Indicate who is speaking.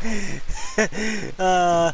Speaker 1: uh,